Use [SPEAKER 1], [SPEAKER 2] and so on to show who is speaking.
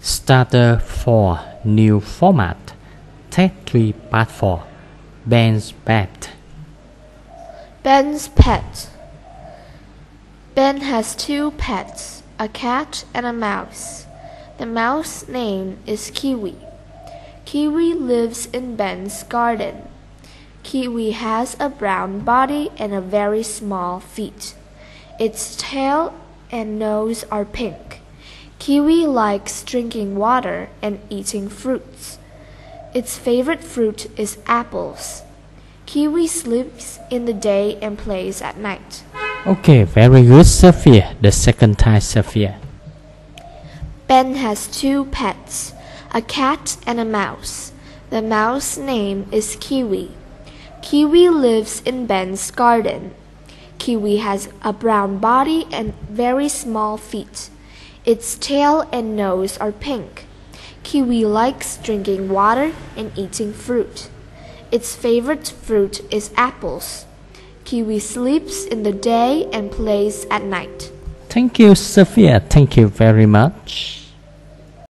[SPEAKER 1] Starter 4 new format. Take 3 part 4. Ben's pet.
[SPEAKER 2] Ben's pet. Ben has two pets, a cat and a mouse. The mouse name is Kiwi. Kiwi lives in Ben's garden. Kiwi has a brown body and a very small feet. Its tail and nose are pink. Kiwi likes drinking water and eating fruits. Its favorite fruit is apples. Kiwi sleeps in the day and plays at night.
[SPEAKER 1] Okay, very good, Sophia. The second time, Sophia.
[SPEAKER 2] Ben has two pets, a cat and a mouse. The mouse name is Kiwi. Kiwi lives in Ben's garden. Kiwi has a brown body and very small feet. Its tail and nose are pink. Kiwi likes drinking water and eating fruit. Its favorite fruit is apples. Kiwi sleeps in the day and plays at night.
[SPEAKER 1] Thank you, Sophia. Thank you very much.